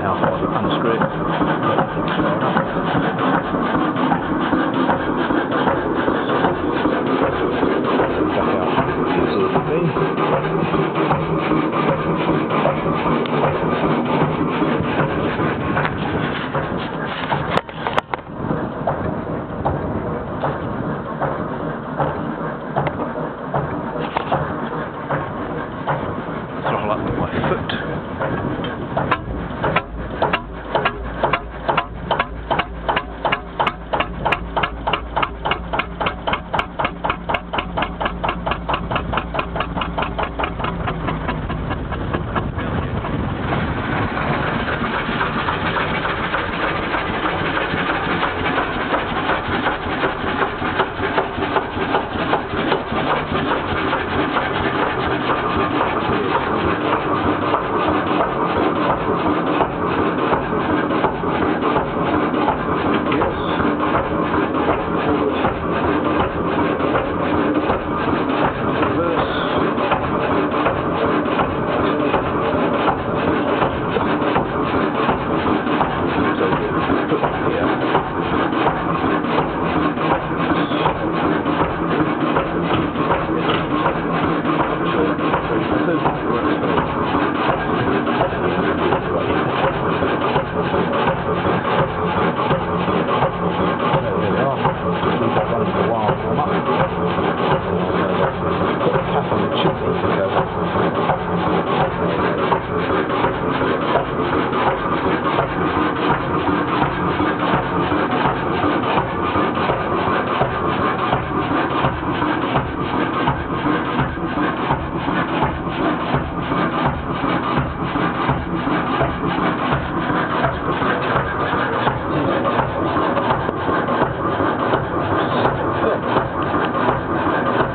now. Unscrew it. This